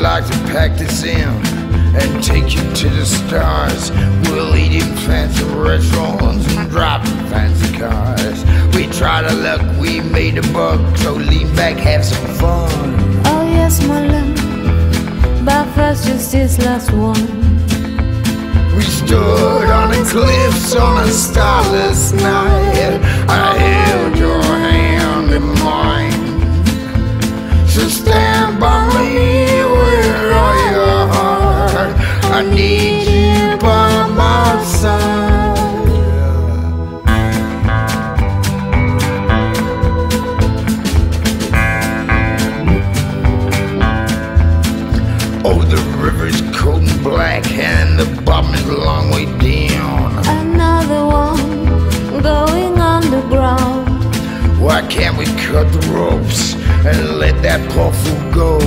like to pack this in and take you to the stars. We'll eat in fancy restaurants and drive in fancy cars. We tried our luck, we made a buck, so lean back, have some fun. Oh yes, my love. But first, just this last one. We stood on the cliffs on a starless night. I black, and the bottom is a long way down. Another one going underground. Why can't we cut the ropes and let that poor fool go?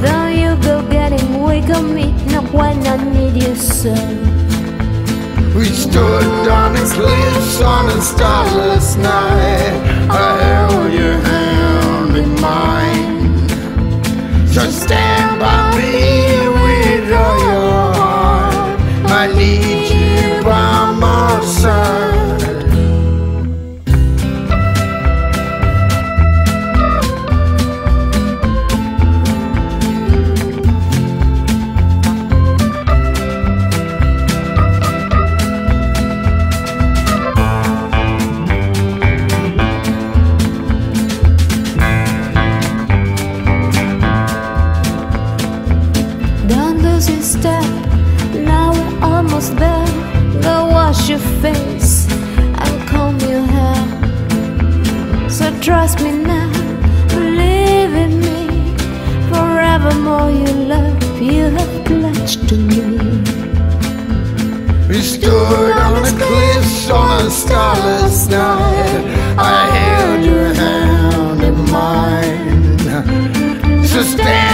Though you go getting weak on me, not when I need you so. We stood on the cliffs on a starless night. I held your hand I need you Wash your face and comb your hair. So trust me now, believe in me. Forevermore, you love you have pledged to me. We stood on the cliffs on a starless night. I held your hand in mine. So stand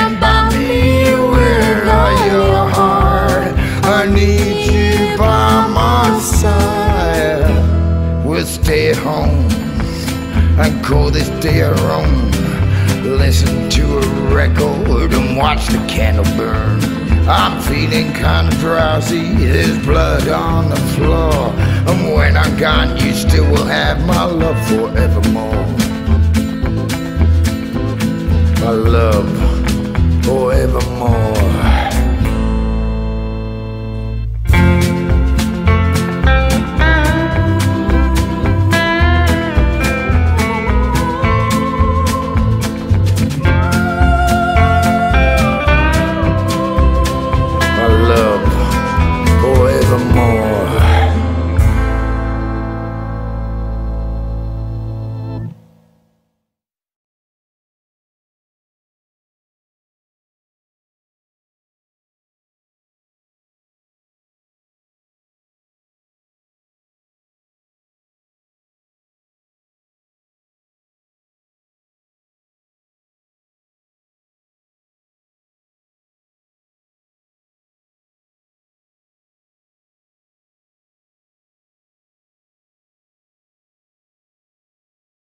stay at home and call this day our own. Listen to a record and watch the candle burn. I'm feeling kinda drowsy, there's blood on the floor. And when I'm gone, you still will have my love forevermore. My love.